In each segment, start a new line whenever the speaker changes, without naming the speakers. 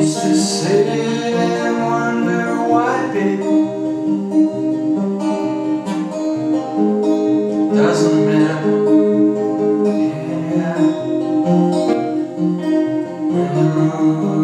used to sit and wonder why doesn't matter. Yeah. Mm-hmm.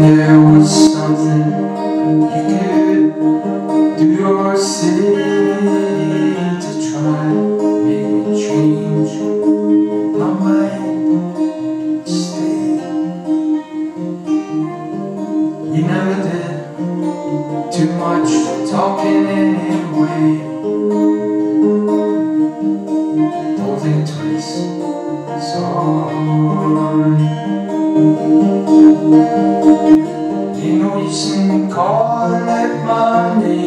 there was something you could all that money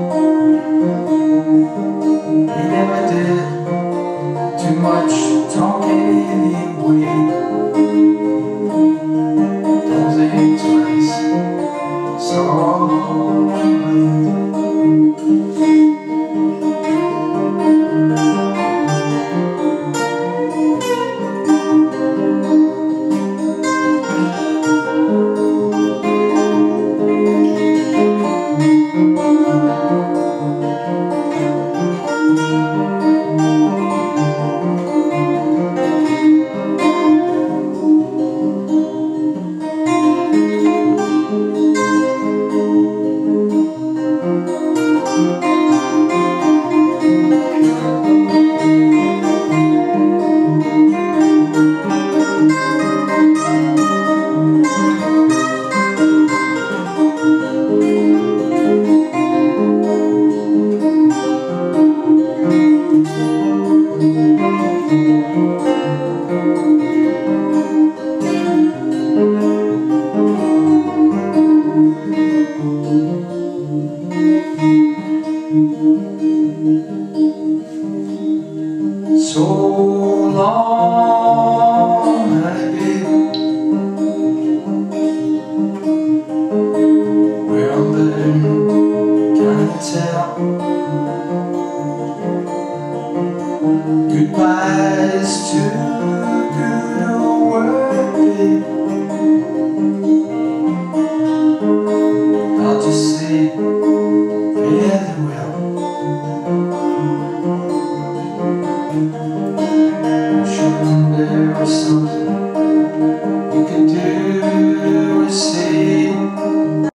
He never did too much talking anyway. So